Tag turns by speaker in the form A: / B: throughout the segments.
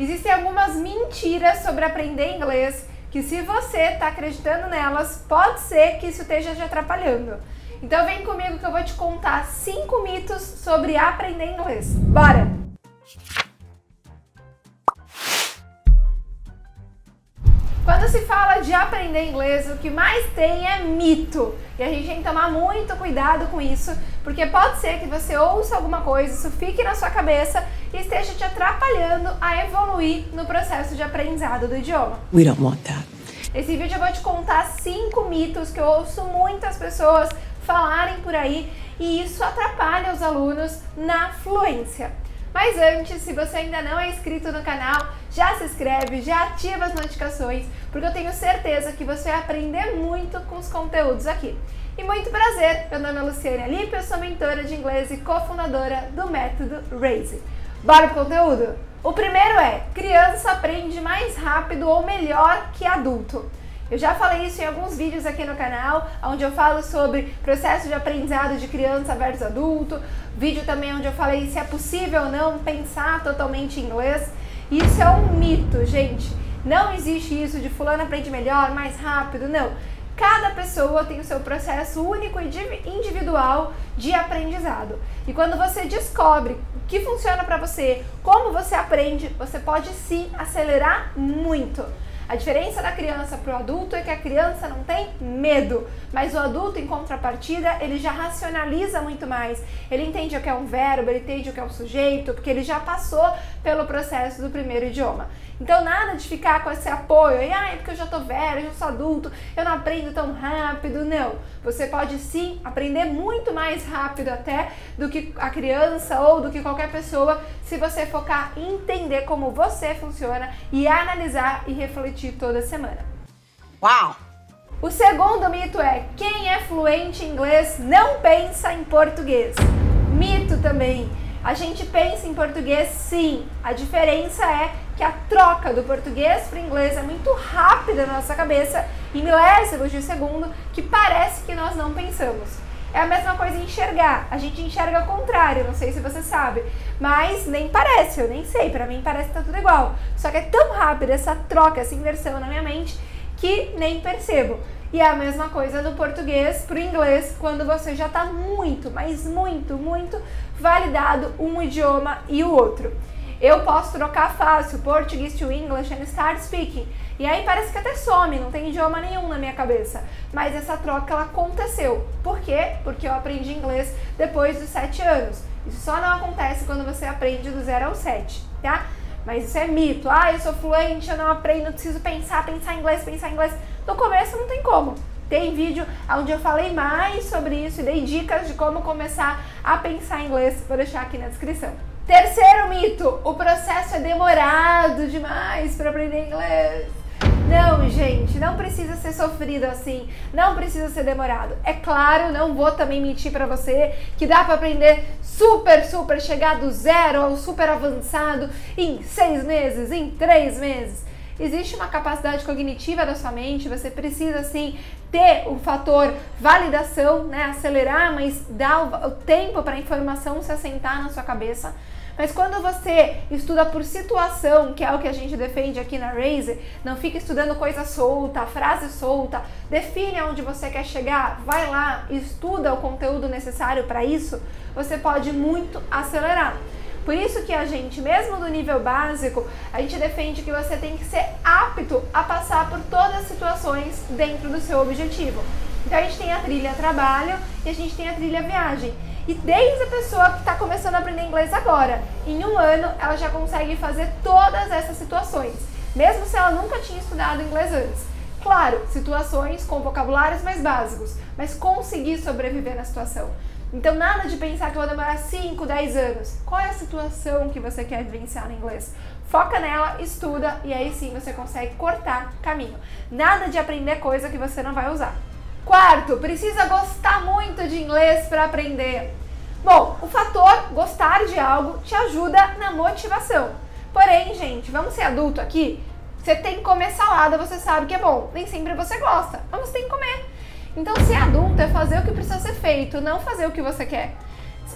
A: Existem algumas mentiras sobre aprender inglês que se você está acreditando nelas, pode ser que isso esteja te atrapalhando. Então vem comigo que eu vou te contar cinco mitos sobre aprender inglês. Bora! Quando se fala de aprender inglês, o que mais tem é mito. E a gente tem que tomar muito cuidado com isso, porque pode ser que você ouça alguma coisa, isso fique na sua cabeça esteja te atrapalhando a evoluir no processo de aprendizado do idioma.
B: We don't want that.
A: Nesse vídeo eu vou te contar cinco mitos que eu ouço muitas pessoas falarem por aí e isso atrapalha os alunos na fluência. Mas antes, se você ainda não é inscrito no canal, já se inscreve, já ativa as notificações, porque eu tenho certeza que você vai aprender muito com os conteúdos aqui. E muito prazer, meu nome é Luciane Alipe, eu sou mentora de inglês e cofundadora do método Raise. Bora pro conteúdo? O primeiro é, criança aprende mais rápido ou melhor que adulto. Eu já falei isso em alguns vídeos aqui no canal, onde eu falo sobre processo de aprendizado de criança versus adulto, vídeo também onde eu falei se é possível ou não pensar totalmente em inglês. Isso é um mito, gente. Não existe isso de fulano aprende melhor, mais rápido, não. Cada pessoa tem o seu processo único e individual de aprendizado. E quando você descobre que funciona para você, como você aprende, você pode sim acelerar muito. A diferença da criança para o adulto é que a criança não tem medo, mas o adulto, em contrapartida, ele já racionaliza muito mais. Ele entende o que é um verbo, ele entende o que é um sujeito, porque ele já passou pelo processo do primeiro idioma. Então, nada de ficar com esse apoio, e ah, é porque eu já tô velho, eu já sou adulto, eu não aprendo tão rápido. Não. Você pode sim aprender muito mais rápido até do que a criança ou do que qualquer pessoa se você focar em entender como você funciona e analisar e refletir toda semana.
B: Uau!
A: O segundo mito é: quem é fluente em inglês não pensa em português. Mito também. A gente pensa em português sim. A diferença é que a troca do português para o inglês é muito rápida na nossa cabeça, em milésimos de segundo, que parece que nós não pensamos. É a mesma coisa enxergar. A gente enxerga ao contrário, não sei se você sabe, mas nem parece, eu nem sei, para mim parece que tá tudo igual. Só que é tão rápida essa troca, essa inversão na minha mente que nem percebo. E é a mesma coisa do português para o inglês, quando você já está muito, mas muito, muito validado um idioma e o outro. Eu posso trocar fácil português to English and start speaking. E aí parece que até some, não tem idioma nenhum na minha cabeça. Mas essa troca ela aconteceu. Por quê? Porque eu aprendi inglês depois dos 7 anos. Isso só não acontece quando você aprende do 0 ao 7, tá? Mas isso é mito. Ah, eu sou fluente, eu não aprendo, eu preciso pensar, pensar inglês, pensar inglês. No começo não tem como. Tem vídeo onde eu falei mais sobre isso e dei dicas de como começar a pensar inglês. Vou deixar aqui na descrição. Terceiro mito: o processo é demorado demais para aprender inglês. Não, gente, não precisa ser sofrido assim, não precisa ser demorado. É claro, não vou também mentir para você que dá para aprender super, super, chegar do zero ao super avançado em seis meses, em três meses. Existe uma capacidade cognitiva da sua mente, você precisa sim ter o fator validação, né, acelerar, mas dar o, tempo para a informação se assentar na sua cabeça. Mas quando você estuda por situação, que é o que a gente defende aqui na Razer, não fica estudando coisa solta, frase solta, define aonde você quer chegar, vai lá, estuda o conteúdo necessário para isso, você pode muito acelerar. Por isso que a gente, mesmo do nível básico, a gente defende que você tem que ser apto a passar por todas as situações dentro do seu objetivo. Então a gente tem a trilha trabalho e a gente tem a trilha viagem. E desde a pessoa que está começando a aprender inglês agora, em um ano ela já consegue fazer todas essas situações, mesmo se ela nunca tinha estudado inglês antes. Claro, situações com vocabulários mais básicos, mas conseguir sobreviver na situação. Então, nada de pensar que eu vou demorar 5, 10 anos. Qual é a situação que você quer vivenciar no inglês? Foca nela, estuda e aí sim você consegue cortar caminho. Nada de aprender coisa que você não vai usar. Quarto, precisa gostar muito de inglês para aprender. Bom, o fator gostar de algo te ajuda na motivação. Porém, gente, vamos ser adulto aqui? Você tem que comer salada, você sabe que é bom. Nem sempre você gosta, mas você tem que comer. Então, ser adulto é fazer o que precisa ser feito, não fazer o que você quer.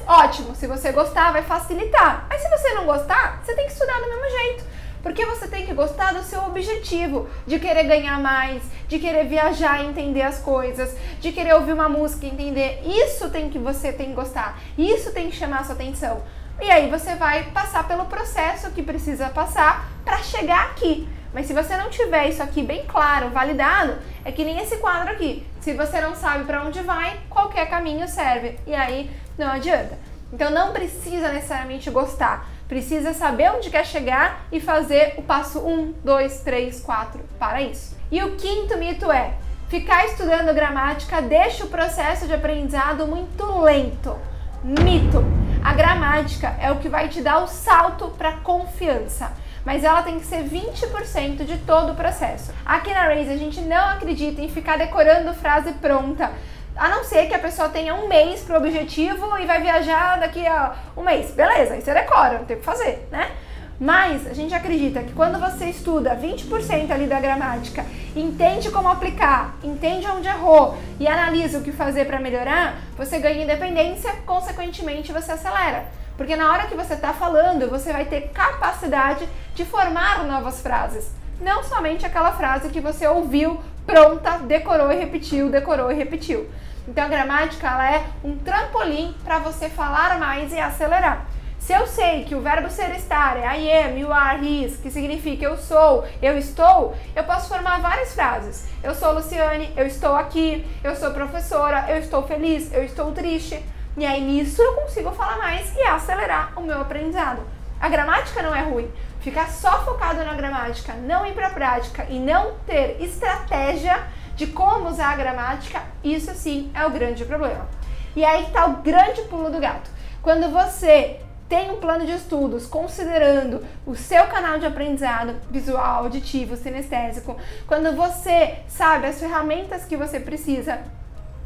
A: Ótimo, se você gostar, vai facilitar. Mas se você não gostar, você tem que estudar do mesmo jeito. Porque você tem que gostar do seu objetivo, de querer ganhar mais, de querer viajar e entender as coisas, de querer ouvir uma música e entender. Isso tem que você tem que gostar. Isso tem que chamar a sua atenção. E aí você vai passar pelo processo que precisa passar para chegar aqui. Mas se você não tiver isso aqui bem claro, validado, é que nem esse quadro aqui. Se você não sabe para onde vai, qualquer caminho serve. E aí não adianta. Então não precisa necessariamente gostar. Precisa saber onde quer chegar e fazer o passo 1, 2, 3, 4 para isso. E o quinto mito é: ficar estudando gramática deixa o processo de aprendizado muito lento. Mito. A gramática é o que vai te dar o salto para confiança mas ela tem que ser 20% de todo o processo. Aqui na Raise a gente não acredita em ficar decorando frase pronta. A não ser que a pessoa tenha um mês para o objetivo e vai viajar daqui a um mês. Beleza, aí você decora, não tem o que fazer, né? Mas a gente acredita que quando você estuda 20% ali da gramática, entende como aplicar, entende onde errou e analisa o que fazer para melhorar, você ganha independência, consequentemente você acelera. Porque na hora que você está falando, você vai ter capacidade de formar novas frases. Não somente aquela frase que você ouviu, pronta, decorou e repetiu, decorou e repetiu. Então a gramática ela é um trampolim para você falar mais e acelerar. Se eu sei que o verbo ser estar é I am, you are, his, que significa eu sou, eu estou, eu posso formar várias frases. Eu sou Luciane, eu estou aqui, eu sou professora, eu estou feliz, eu estou triste. E aí nisso eu consigo falar mais e acelerar o meu aprendizado. A gramática não é ruim. Ficar só focado na gramática, não ir para a prática e não ter estratégia de como usar a gramática, isso sim é o grande problema. E aí está o grande pulo do gato. Quando você tem um plano de estudos considerando o seu canal de aprendizado visual, auditivo, sinestésico, quando você sabe as ferramentas que você precisa,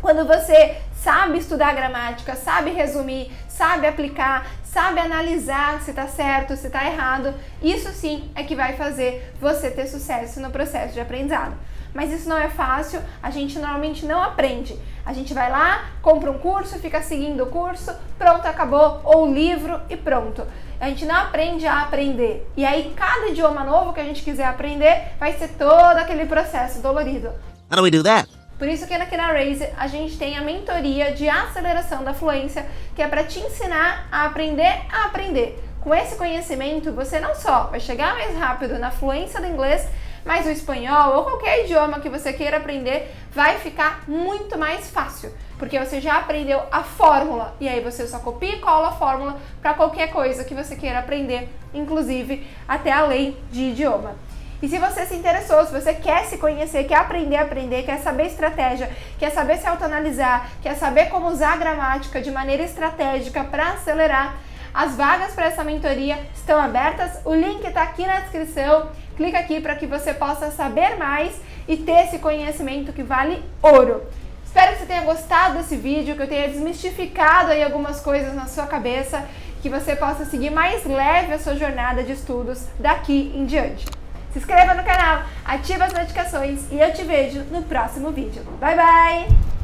A: quando você sabe estudar gramática, sabe resumir, sabe aplicar, sabe analisar se está certo, se está errado, isso sim é que vai fazer você ter sucesso no processo de aprendizado. Mas isso não é fácil, a gente normalmente não aprende. A gente vai lá, compra um curso, fica seguindo o curso, pronto, acabou, ou livro e pronto. A gente não aprende a aprender. E aí, cada idioma novo que a gente quiser aprender, vai ser todo aquele processo dolorido.
B: How do we do that?
A: Por isso que na Raise a gente tem a mentoria de aceleração da fluência, que é para te ensinar a aprender a aprender. Com esse conhecimento, você não só vai chegar mais rápido na fluência do inglês, mas o espanhol ou qualquer idioma que você queira aprender vai ficar muito mais fácil, porque você já aprendeu a fórmula e aí você só copia e cola a fórmula para qualquer coisa que você queira aprender, inclusive até além de idioma. E se você se interessou, se você quer se conhecer, quer aprender a aprender, quer saber estratégia, quer saber se autoanalisar, quer saber como usar a gramática de maneira estratégica para acelerar, as vagas para essa mentoria estão abertas. O link está aqui na descrição. Clica aqui para que você possa saber mais e ter esse conhecimento que vale ouro. Espero que você tenha gostado desse vídeo, que eu tenha desmistificado aí algumas coisas na sua cabeça, que você possa seguir mais leve a sua jornada de estudos daqui em diante. Se inscreva no canal, ative as notificações e eu te vejo no próximo vídeo. Bye, bye!